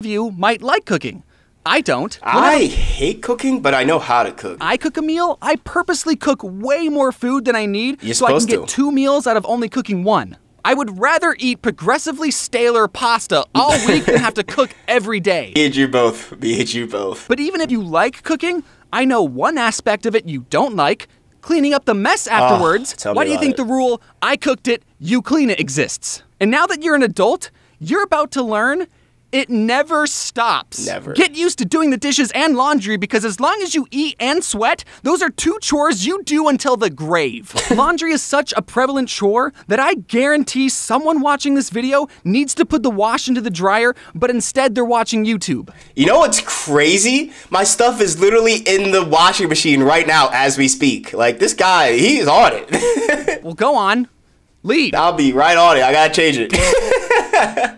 of you might like cooking. I don't. I hate cooking, but I know how to cook. I cook a meal, I purposely cook way more food than I need You're so I can get to. two meals out of only cooking one. I would rather eat progressively staler pasta all week than have to cook every day. Me and you both. Me and you both. But even if you like cooking, I know one aspect of it you don't like cleaning up the mess ah, afterwards. tell me Why do you think it. the rule, I cooked it, you clean it exists? And now that you're an adult, you're about to learn it never stops. Never. Get used to doing the dishes and laundry because as long as you eat and sweat, those are two chores you do until the grave. laundry is such a prevalent chore that I guarantee someone watching this video needs to put the wash into the dryer, but instead they're watching YouTube. You know what's crazy? My stuff is literally in the washing machine right now as we speak. Like this guy, he's on it. Well, go on. Lead. I'll be right on it. I gotta change it.